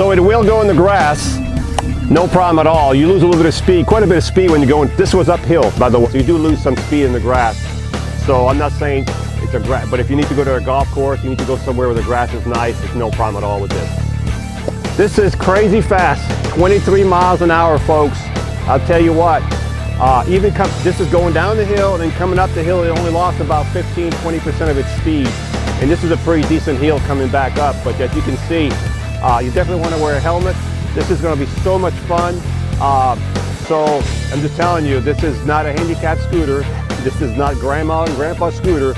So it will go in the grass, no problem at all. You lose a little bit of speed, quite a bit of speed when you're going, this was uphill by the way, so you do lose some speed in the grass. So I'm not saying it's a grass, but if you need to go to a golf course, you need to go somewhere where the grass is nice, it's no problem at all with this. This is crazy fast, 23 miles an hour, folks. I'll tell you what, uh, even come, this is going down the hill and then coming up the hill, it only lost about 15, 20% of its speed. And this is a pretty decent hill coming back up, but as you can see, uh, you definitely want to wear a helmet. This is going to be so much fun. Uh, so I'm just telling you, this is not a handicap scooter. This is not grandma and grandpa scooter.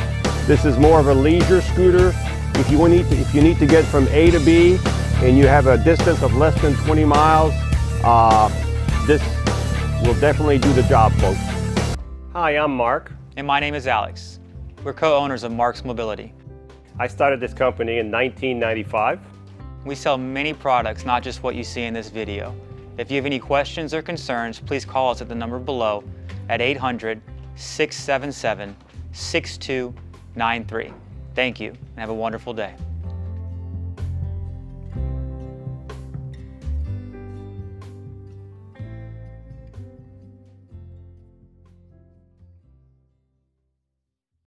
This is more of a leisure scooter. If you need to, if you need to get from A to B and you have a distance of less than 20 miles, uh, this will definitely do the job, folks. Hi, I'm Marc. And my name is Alex. We're co-owners of Marc's Mobility. I started this company in 1995. We sell many products, not just what you see in this video. If you have any questions or concerns, please call us at the number below at 800-677-6293. Thank you and have a wonderful day.